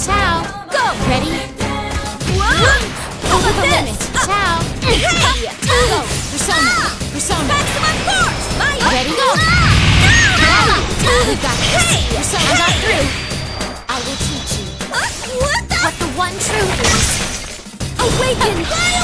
Ciao. Go! Ready? Whoa! Over the limit. Ciao. Hey! Go. Persona. Persona. Maximum force! My Ready? Go. Ah! We got this. Hey! Persona. I got through. I will teach you what the? what the one truth is. Awaken! Fly